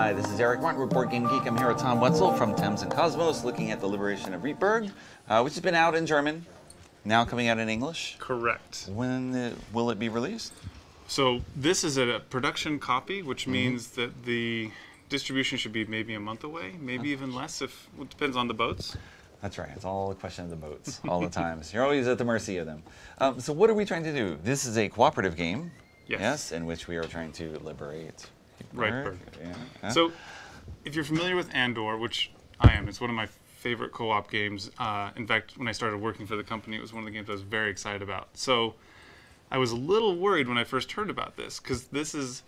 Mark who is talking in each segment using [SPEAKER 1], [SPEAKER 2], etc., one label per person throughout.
[SPEAKER 1] Hi, this is Eric Martin, we're Board Game Geek. I'm here with Tom Wetzel from Thames and Kosmos, looking at the Liberation of Rietburg, uh, which has been out in German, now coming out in English.
[SPEAKER 2] Correct.
[SPEAKER 1] When uh, will it be released?
[SPEAKER 2] So this is a production copy, which means that the distribution should be maybe a month away, maybe even less if it depends on the boats.
[SPEAKER 1] That's right. It's all a question of the boats, all the times. You're always at the mercy of them. Um, so, what are we trying to do? This is a cooperative game,
[SPEAKER 2] Yes.
[SPEAKER 1] in which we are trying to liberate.
[SPEAKER 2] Rietburg.
[SPEAKER 1] Yeah. Huh?
[SPEAKER 2] So if you're familiar with Andor, which I am, it's one of my favorite co-op games. Uh, in fact, when I started working for the company, it was one of the games I was very excited about. So I was a little worried when I first heard about this because this is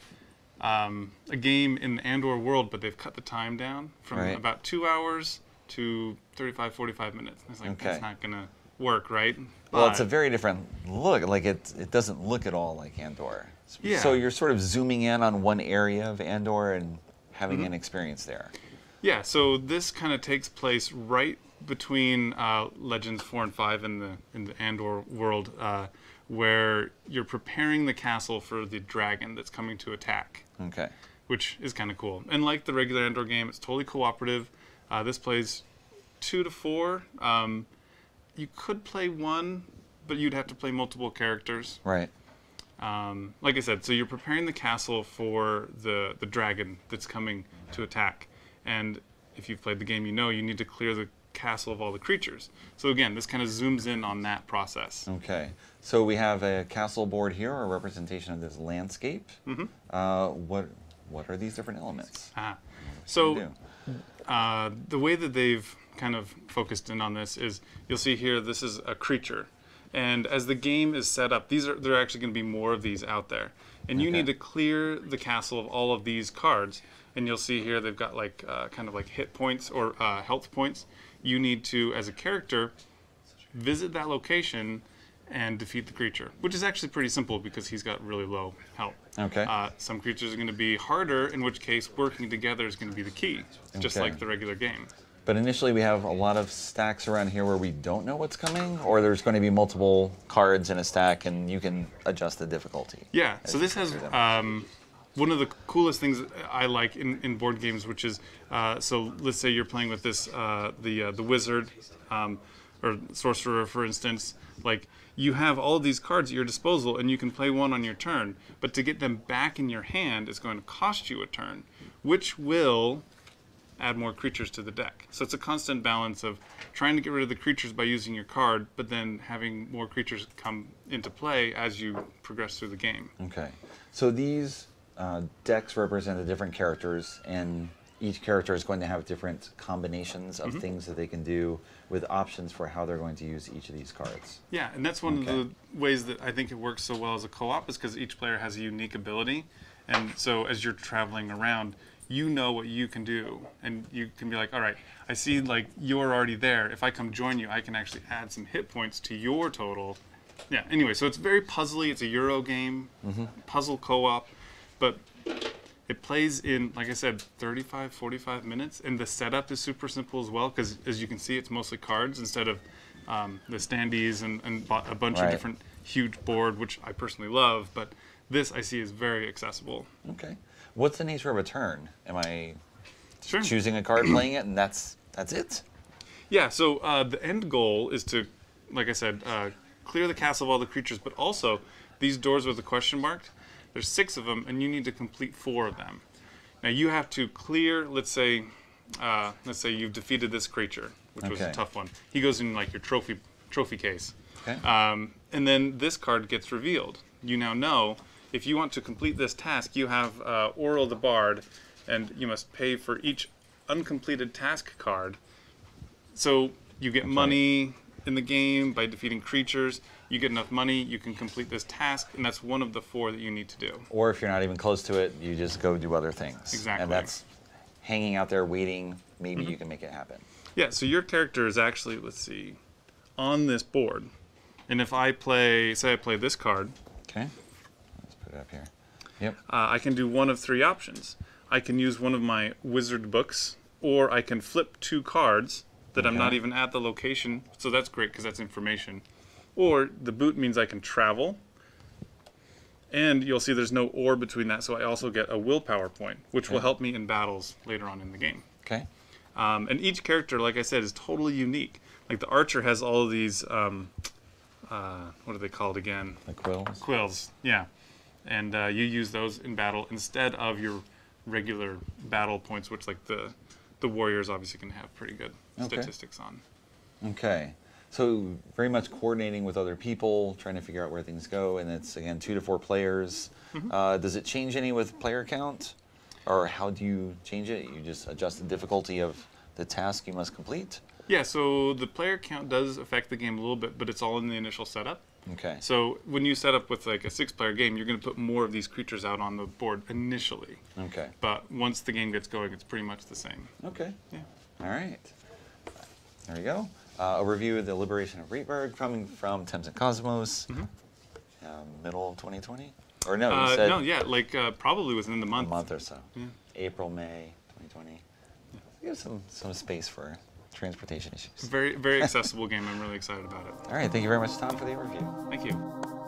[SPEAKER 2] um, a game in the Andor world, but they've cut the time down from
[SPEAKER 1] Right.
[SPEAKER 2] about two hours to 35, 45 minutes. And it's like,
[SPEAKER 1] Okay.
[SPEAKER 2] that's not going to work, right?
[SPEAKER 1] Well, it's a very different look. Like it, it doesn't look at all like Andor.
[SPEAKER 2] Yeah.
[SPEAKER 1] So you're sort of zooming in on one area of Andor and having
[SPEAKER 2] Mm-hmm.
[SPEAKER 1] an experience there.
[SPEAKER 2] Yeah, so this kind of takes place right between uh, Legends four and five in the in the Andor world, uh, where you're preparing the castle for the dragon that's coming to attack,
[SPEAKER 1] Okay.
[SPEAKER 2] which is kind of cool. And like the regular Andor game, it's totally cooperative. Uh, this plays two to four. Um, you could play one, but you'd have to play multiple characters.
[SPEAKER 1] Right.
[SPEAKER 2] Um, like I said, so you're preparing the castle for the the dragon that's coming to attack, and if you've played the game, you know you need to clear the castle of all the creatures. So again, this kind of zooms in on that process.
[SPEAKER 1] Okay. So we have a castle board here, a representation of this landscape.
[SPEAKER 2] Mm-hmm.
[SPEAKER 1] Uh, what what are these different elements?
[SPEAKER 2] Ah. So uh, the way that they've kind of focused in on this is you'll see here this is a creature and as the game is set up these are there are actually going to be more of these out there and you
[SPEAKER 1] Okay.
[SPEAKER 2] need to clear the castle of all of these cards and you'll see here they've got like uh, kind of like hit points or uh, health points you need to as a character visit that location and defeat the creature which is actually pretty simple because he's got really low health
[SPEAKER 1] Okay.
[SPEAKER 2] uh, some creatures are going to be harder, in which case working together is going to be the key, just
[SPEAKER 1] Okay.
[SPEAKER 2] like the regular game.
[SPEAKER 1] But initially, we have a lot of stacks around here where we don't know what's coming, or there's going to be multiple cards in a stack, and you can adjust the difficulty.
[SPEAKER 2] Yeah, so this has um, one of the coolest things I like in, in board games, which is uh, so let's say you're playing with this uh, the uh, the wizard um, or sorcerer, for instance. Like you have all these cards at your disposal, and you can play one on your turn. But to get them back in your hand is going to cost you a turn, which will add more creatures to the deck. So it's a constant balance of trying to get rid of the creatures by using your card, but then having more creatures come into play as you progress through the game.
[SPEAKER 1] Okay. So these uh, decks represent the different characters, and each character is going to have different combinations of
[SPEAKER 2] Mm-hmm.
[SPEAKER 1] things that they can do with options for how they're going to use each of these cards.
[SPEAKER 2] Yeah, and that's one
[SPEAKER 1] Okay.
[SPEAKER 2] of the ways that I think it works so well as a co-op is because each player has a unique ability, and so as you're traveling around, you know what you can do, and you can be like, all right, I see like you're already there. If I come join you, I can actually add some hit points to your total. Yeah. Anyway, so it's very puzzly. It's a Euro game, puzzle co-op, but it plays in like i said 35 45 minutes and the setup is super simple as well because as you can see it's mostly cards instead of um, the standees and, and a bunch
[SPEAKER 1] Right.
[SPEAKER 2] of different huge board which i personally love but this i see is very accessible
[SPEAKER 1] Okay. What's the nature of a turn? Am I
[SPEAKER 2] sure
[SPEAKER 1] choosing a card, playing it, and that's that's it?
[SPEAKER 2] yeah so uh, the end goal is to like i said uh, clear the castle of all the creatures but also these doors with the question mark there's six of them and you need to complete four of them now you have to clear let's say uh, let's say you've defeated this creature which was a tough one he goes in like your trophy trophy case
[SPEAKER 1] Okay.
[SPEAKER 2] um, and then this card gets revealed. You now know if you want to complete this task, you have uh, Oral the Bard, and you must pay for each uncompleted task card. So you get money in the game by defeating creatures. You get enough money, you can complete this task, and that's one of the four that you need to do.
[SPEAKER 1] Or if you're not even close to it, you just go do other things.
[SPEAKER 2] Exactly. Mm-hmm.
[SPEAKER 1] And that's hanging out there waiting. Maybe you can make it happen.
[SPEAKER 2] Yeah, so your character is actually, let's see, on this board. And if I play, say I play this card,
[SPEAKER 1] Okay. Let's put it up here. Yep.
[SPEAKER 2] uh, I can do one of three options. I can use one of my wizard books, or I can flip two cards that I'm not even at the location. So that's great because that's information. Or the boot means I can travel, And you'll see there's no or between that, so I also get a willpower point, which will help me in battles later on in the game.
[SPEAKER 1] Okay.
[SPEAKER 2] Um, and each character, like I said, is totally unique. Like the archer has all of these, um, uh, what are they called again?
[SPEAKER 1] The quills.
[SPEAKER 2] Quills, yeah. And uh, you use those in battle instead of your regular battle points, which like the the warriors obviously can have pretty good
[SPEAKER 1] Okay.
[SPEAKER 2] statistics on.
[SPEAKER 1] Okay. So very much coordinating with other people, trying to figure out where things go, and it's again two to four players.
[SPEAKER 2] Mm-hmm.
[SPEAKER 1] Uh, does it change any with player count, or how do you change it? You just adjust the difficulty of the task you must complete.
[SPEAKER 2] Yeah, so the player count does affect the game a little bit, but it's all in the initial setup.
[SPEAKER 1] Okay.
[SPEAKER 2] So when you set up with like a six-player game, you're going to put more of these creatures out on the board initially.
[SPEAKER 1] Okay.
[SPEAKER 2] But once the game gets going, it's pretty much the same.
[SPEAKER 1] Okay.
[SPEAKER 2] Yeah.
[SPEAKER 1] All right. There we go. Uh, a review of the Liberation of Rietburg coming from Thames and Kosmos. Um, middle of 2020, or no?
[SPEAKER 2] Uh,
[SPEAKER 1] said
[SPEAKER 2] no, yeah, like uh, probably within the month.
[SPEAKER 1] a month. or so.
[SPEAKER 2] Yeah.
[SPEAKER 1] April, May 2020. Give some some space for transportation issues.
[SPEAKER 2] Very, very accessible game. I'm really excited about it.
[SPEAKER 1] All right. Thank you very much, Tom, for the overview.
[SPEAKER 2] Thank you.